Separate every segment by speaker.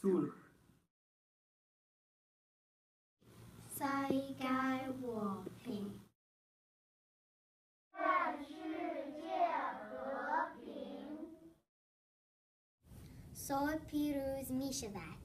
Speaker 1: sulh.
Speaker 2: 世界和平。
Speaker 3: 愿世界和平。
Speaker 2: Sol piruz mishavat.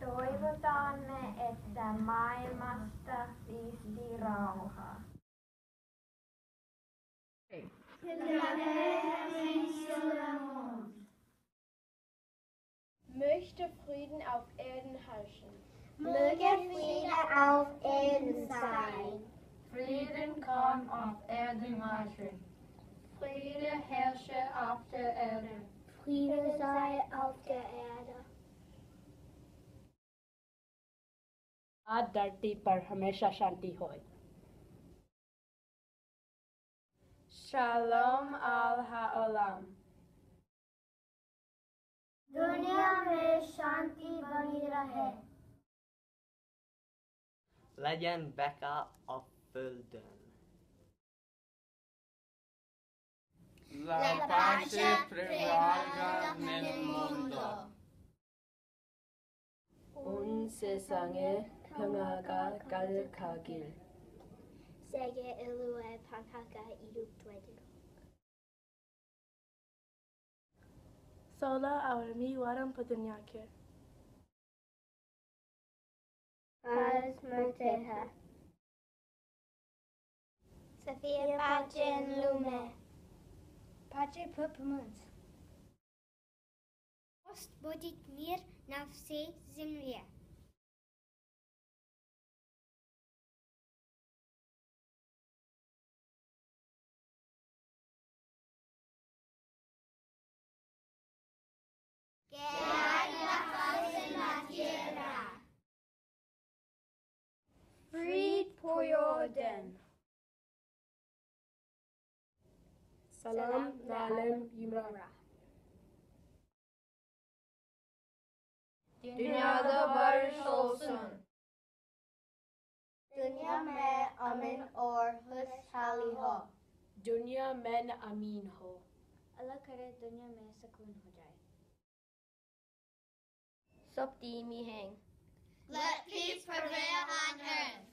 Speaker 3: Toivotamme, että maailmasta siisti rauha.
Speaker 4: Möchte Frieden auf Erden herrschen.
Speaker 2: Möge Friede auf Erden sein.
Speaker 4: Frieden kann auf Erden herrschen. Friede herrsche auf der Erde.
Speaker 2: Friede sei auf der Erde.
Speaker 5: आज धरती पर हमेशा शांति होए
Speaker 4: Shalom al ha'olam.
Speaker 3: दुनिया में शांति बनी रहे
Speaker 6: Legyen Becca a földön.
Speaker 1: La pace prevalga nel mondo.
Speaker 5: 온 세상에 평화가 가득하길
Speaker 2: Sege ilue panhaka iruptuedu.
Speaker 4: Sola aurmi varam padunyake.
Speaker 2: Paz manteha. Să fie pace în lume. Pace pe. Post bodit mir na всей.
Speaker 4: Fried.
Speaker 5: Salam Nalem Yimra
Speaker 4: Dünyada barış olsun.
Speaker 3: दुनिया में अमन और खुशहाली हो
Speaker 5: दुनिया में अमीन हो
Speaker 2: अल्लाह करे दुनिया में सुकून हो जाए
Speaker 4: di mi hang.
Speaker 3: Let peace prevail on earth